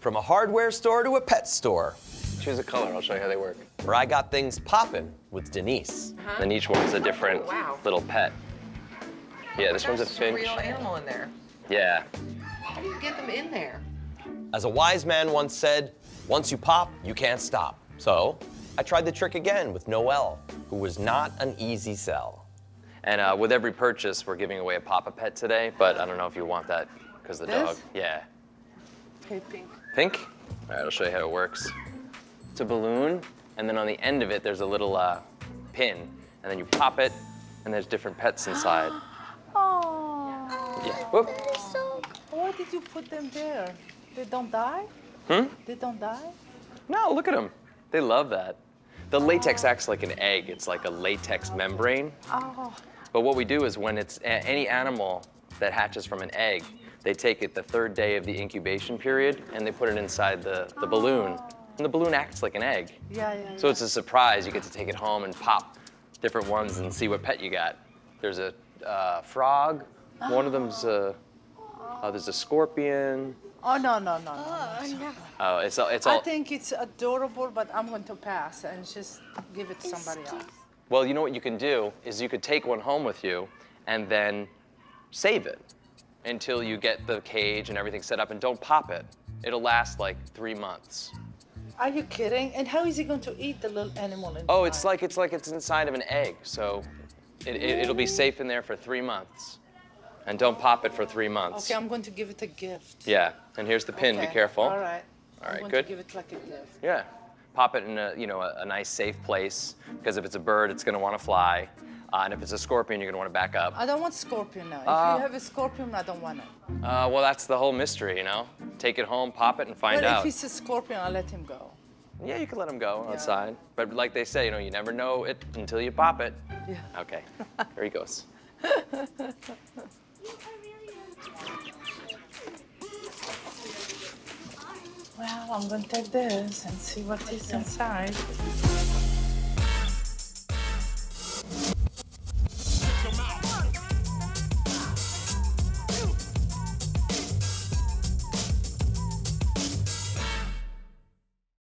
From a hardware store to a pet store, Choose a color, I'll show you how they work. where I got things poppin' with Denise. Huh? And each one's a different wow. little pet. Yeah, this one's a There's finch. real animal in there. Yeah. How do you get them in there? As a wise man once said, once you pop, you can't stop. So I tried the trick again with Noelle, who was not an easy sell. And uh, with every purchase, we're giving away a Pop-A-Pet today, but I don't know if you want that because the dog. This? Yeah. Okay, pink. Pink? All right, I'll show you how it works. It's a balloon, and then on the end of it, there's a little uh, pin, and then you pop it, and there's different pets inside. Oh. Yeah. Whoop. Why did you put them there? They don't die? Hmm? They don't die? No, look at them. They love that. The latex acts like an egg. It's like a latex membrane. Oh. But what we do is when it's any animal that hatches from an egg, they take it the third day of the incubation period and they put it inside the, the balloon. And the balloon acts like an egg. Yeah, yeah. So it's a surprise. You get to take it home and pop different ones and see what pet you got. There's a uh, frog. One of them's a, uh, there's a scorpion. Oh, no, no, no, no. Oh, it's all, it's I think it's adorable, but I'm going to pass and just give it to somebody else. Well, you know what you can do is you could take one home with you and then save it until you get the cage and everything set up and don't pop it. It'll last like three months. Are you kidding? And how is he going to eat the little animal inside? Oh, it's like it's like it's inside of an egg, so it, it, it'll be safe in there for three months. And don't pop it for three months. Okay, I'm going to give it a gift. Yeah, and here's the pin. Be careful. All right. All right, good. give it like a gift. Yeah, pop it in a you know a, a nice safe place because if it's a bird, it's gonna want to fly, uh, and if it's a scorpion, you're gonna want to back up. I don't want scorpion now. If Uh, you have a scorpion, I don't want it. Uh, well, that's the whole mystery, you know. Take it home, pop it, and find well, out. if it's a scorpion, I'll let him go. Yeah, you can let him go outside. But like they say, you know, you never know it until you pop it. Yeah. Okay, here he goes. Well, I'm going to take this and see what is inside.